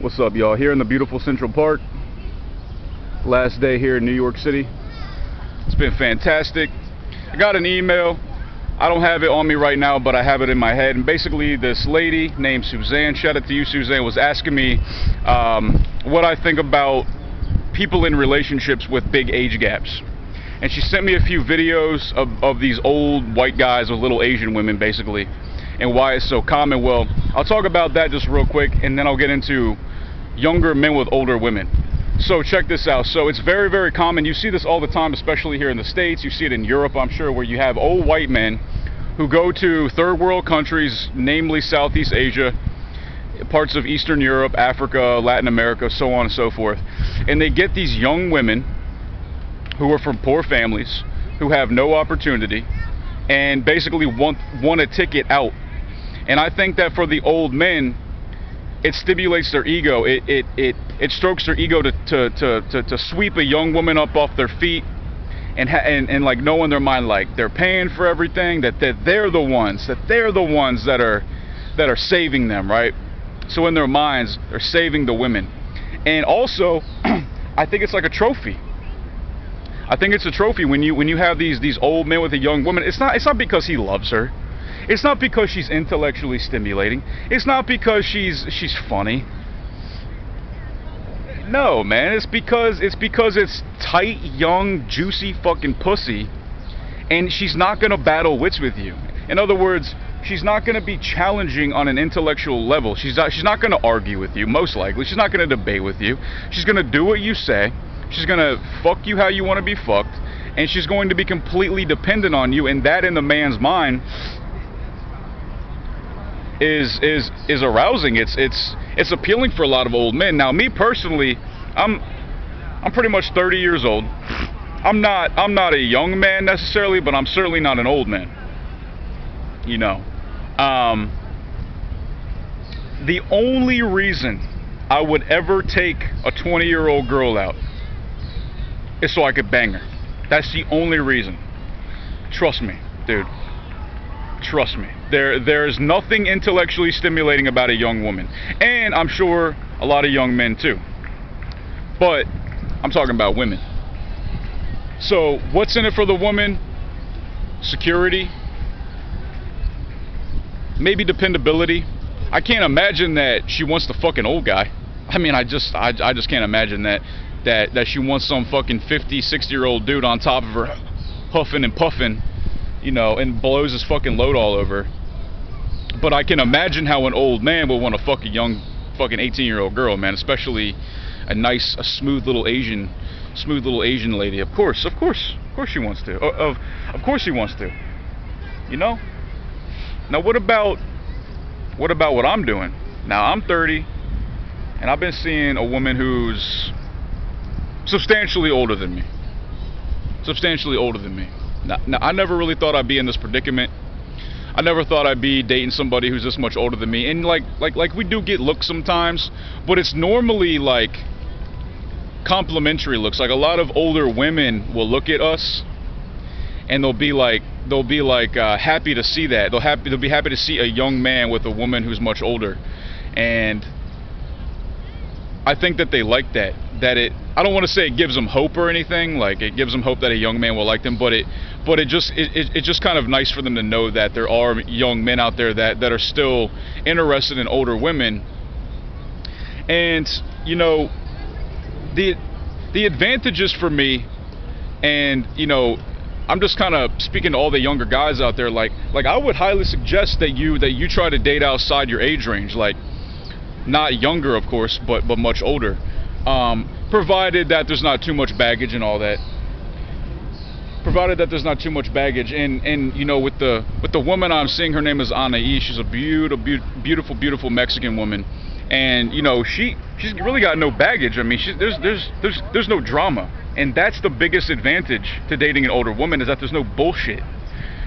What's up, y'all? Here in the beautiful Central Park. Last day here in New York City. It's been fantastic. I got an email. I don't have it on me right now, but I have it in my head. And basically, this lady named Suzanne, shout out to you, Suzanne, was asking me um, what I think about people in relationships with big age gaps. And she sent me a few videos of, of these old white guys with little Asian women, basically, and why it's so common. Well, I'll talk about that just real quick, and then I'll get into younger men with older women. So check this out. So it's very, very common. You see this all the time, especially here in the States. You see it in Europe, I'm sure, where you have old white men who go to third world countries, namely Southeast Asia, parts of Eastern Europe, Africa, Latin America, so on and so forth. And they get these young women who are from poor families, who have no opportunity, and basically want, want a ticket out. And I think that for the old men, it stimulates their ego. It it it, it strokes their ego to, to, to, to, to sweep a young woman up off their feet and, ha- and and like know in their mind like they're paying for everything that, that they're the ones that they're the ones that are that are saving them right? So in their minds they're saving the women. And also I think it's like a trophy. I think it's a trophy when you when you have these these old men with a young woman. It's not it's not because he loves her it's not because she's intellectually stimulating. It's not because she's she's funny. No, man, it's because it's because it's tight, young, juicy fucking pussy and she's not going to battle wits with you. In other words, she's not going to be challenging on an intellectual level. She's not she's not going to argue with you most likely. She's not going to debate with you. She's going to do what you say. She's going to fuck you how you want to be fucked and she's going to be completely dependent on you and that in the man's mind is is is arousing. It's it's it's appealing for a lot of old men. Now, me personally, I'm I'm pretty much 30 years old. I'm not I'm not a young man necessarily, but I'm certainly not an old man. You know, um, the only reason I would ever take a 20 year old girl out is so I could bang her. That's the only reason. Trust me, dude. Trust me. There there is nothing intellectually stimulating about a young woman. And I'm sure a lot of young men too. But I'm talking about women. So, what's in it for the woman? Security. Maybe dependability. I can't imagine that she wants the fucking old guy. I mean, I just I, I just can't imagine that that that she wants some fucking 50, 60 year old dude on top of her huffing and puffing you know, and blows his fucking load all over. But I can imagine how an old man would want to fuck a young fucking 18 year old girl, man, especially a nice, a smooth little Asian, smooth little Asian lady. Of course, of course, of course she wants to. Of, of course she wants to. You know? Now what about, what about what I'm doing? Now I'm 30, and I've been seeing a woman who's substantially older than me. Substantially older than me. Now, now, I never really thought I'd be in this predicament. I never thought I'd be dating somebody who's this much older than me. And like like like we do get looks sometimes, but it's normally like complimentary looks. Like a lot of older women will look at us and they'll be like they'll be like uh, happy to see that. They'll happy they'll be happy to see a young man with a woman who's much older. And I think that they like that. That it I don't want to say it gives them hope or anything, like it gives them hope that a young man will like them, but it but it just it, it, it's just kind of nice for them to know that there are young men out there that that are still interested in older women. And you know the the advantages for me and you know I'm just kind of speaking to all the younger guys out there like like I would highly suggest that you that you try to date outside your age range like not younger of course but but much older um, provided that there's not too much baggage and all that. Provided that there's not too much baggage. And and you know with the with the woman I'm seeing her name is Anaí she's a beautiful beautiful beautiful Mexican woman. And you know she she's really got no baggage. I mean she, there's there's there's there's no drama. And that's the biggest advantage to dating an older woman is that there's no bullshit.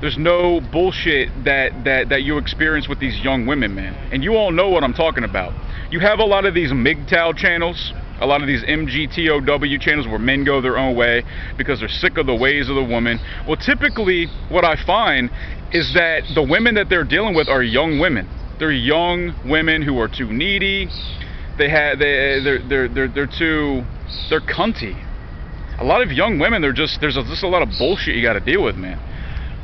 There's no bullshit that that that you experience with these young women man. And you all know what I'm talking about. You have a lot of these MGTOW channels a lot of these MGTOW channels where men go their own way because they're sick of the ways of the woman. Well, typically, what I find is that the women that they're dealing with are young women. They're young women who are too needy. they had they they're they're they're, they're too they're cunty. A lot of young women, they're just there's a, just a lot of bullshit you got to deal with, man.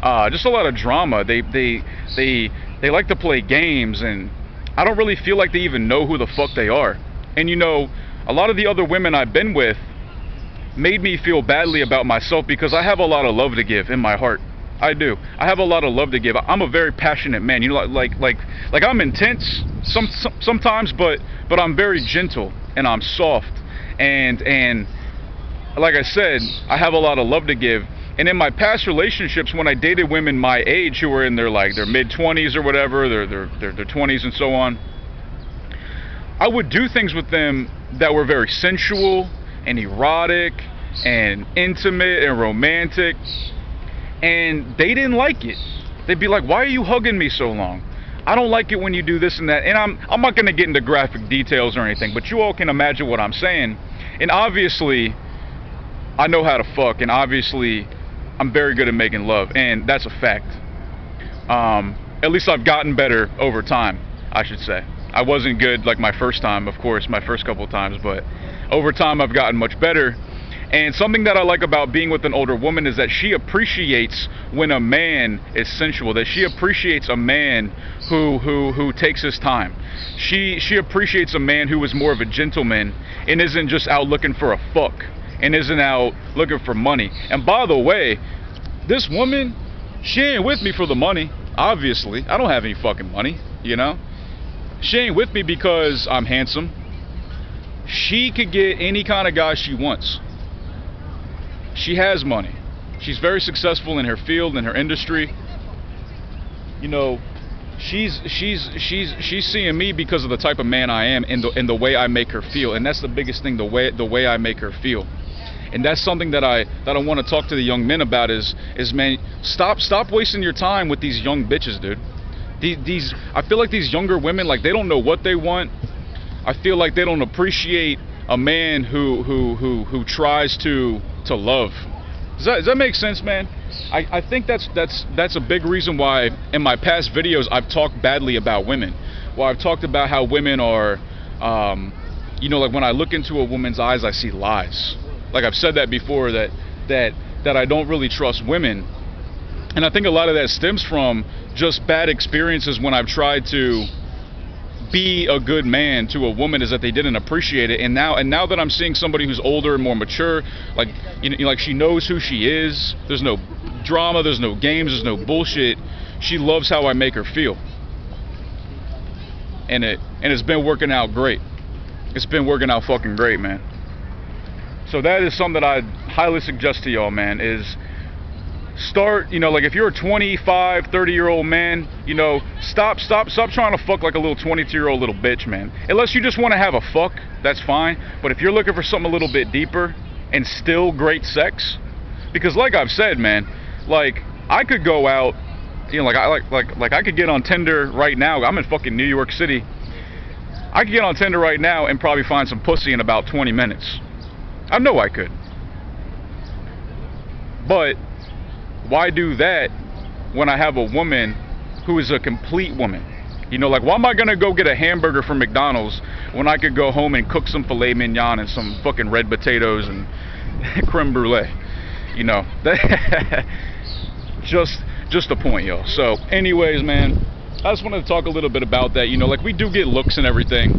Uh, just a lot of drama. They they they they like to play games, and I don't really feel like they even know who the fuck they are. And you know, a lot of the other women I've been with made me feel badly about myself because I have a lot of love to give in my heart. I do. I have a lot of love to give. I'm a very passionate man. You know, like like like I'm intense some, some sometimes, but but I'm very gentle and I'm soft and and like I said, I have a lot of love to give. And in my past relationships, when I dated women my age who were in their like their mid 20s or whatever, their their their, their 20s and so on, I would do things with them that were very sensual and erotic and intimate and romantic and they didn't like it. They'd be like, "Why are you hugging me so long?" I don't like it when you do this and that. And I'm I'm not going to get into graphic details or anything, but you all can imagine what I'm saying. And obviously, I know how to fuck, and obviously, I'm very good at making love, and that's a fact. Um, at least I've gotten better over time, I should say. I wasn't good like my first time, of course, my first couple times, but over time I've gotten much better and something that I like about being with an older woman is that she appreciates when a man is sensual, that she appreciates a man who who who takes his time. She she appreciates a man who is more of a gentleman and isn't just out looking for a fuck and isn't out looking for money. And by the way, this woman, she ain't with me for the money, obviously. I don't have any fucking money, you know? She ain't with me because I'm handsome. She could get any kind of guy she wants she has money. She's very successful in her field, in her industry. You know, she's she's she's she's seeing me because of the type of man I am and the and the way I make her feel. And that's the biggest thing, the way the way I make her feel. And that's something that I that I want to talk to the young men about is is man, stop stop wasting your time with these young bitches, dude. These, these I feel like these younger women like they don't know what they want. I feel like they don't appreciate a man who who who who tries to to love. Does that, does that make sense, man? I, I think that's that's that's a big reason why in my past videos I've talked badly about women. Well, I've talked about how women are, um, you know, like when I look into a woman's eyes, I see lies. Like I've said that before, that that that I don't really trust women, and I think a lot of that stems from just bad experiences when I've tried to be a good man to a woman is that they didn't appreciate it. And now and now that I'm seeing somebody who's older and more mature like you know like she knows who she is. There's no drama there's no games there's no bullshit. She loves how I make her feel. And it and it's been working out great. It's been working out fucking great man. So that is something that I highly suggest to y'all man is start, you know, like if you're a 25, 30 year old man, you know, stop, stop, stop trying to fuck like a little 22 year old little bitch, man. Unless you just want to have a fuck, that's fine. But if you're looking for something a little bit deeper and still great sex, because like I've said, man, like I could go out, you know, like I like like like I could get on Tinder right now. I'm in fucking New York City. I could get on Tinder right now and probably find some pussy in about 20 minutes. I know I could. But why do that when I have a woman who is a complete woman? You know, like, why am I gonna go get a hamburger from McDonald's when I could go home and cook some filet mignon and some fucking red potatoes and creme brulee? You know, just just a point, yo. So, anyways, man, I just wanted to talk a little bit about that. You know, like we do get looks and everything,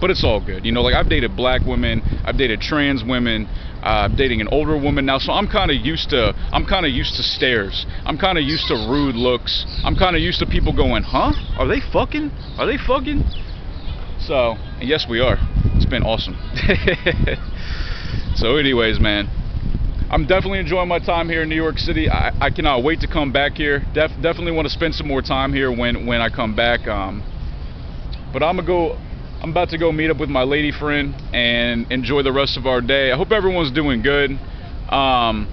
but it's all good. You know, like I've dated black women, I've dated trans women, uh, dating an older woman now, so I'm kind of used to I'm kind of used to stares. I'm kind of used to rude looks. I'm kind of used to people going, "Huh? Are they fucking? Are they fucking?" So, yes, we are. It's been awesome. so, anyways, man, I'm definitely enjoying my time here in New York City. I, I cannot wait to come back here. Def, definitely want to spend some more time here when when I come back. Um, but I'm gonna go I'm about to go meet up with my lady friend and enjoy the rest of our day. I hope everyone's doing good. Um,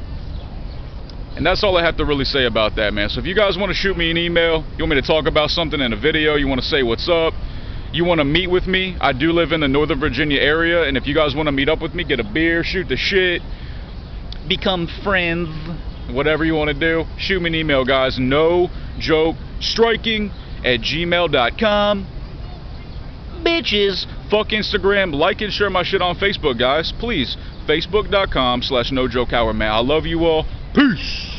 and that's all I have to really say about that, man. So if you guys want to shoot me an email, you want me to talk about something in a video, you want to say what's up, you want to meet with me, I do live in the Northern Virginia area, and if you guys want to meet up with me, get a beer, shoot the shit, become friends, whatever you want to do, shoot me an email, guys. No joke striking at gmail.com. bitches. Fuck Instagram. Like and share my shit on Facebook, guys. Please. Facebook.com slash no joke Howard, man. I love you all. Peace.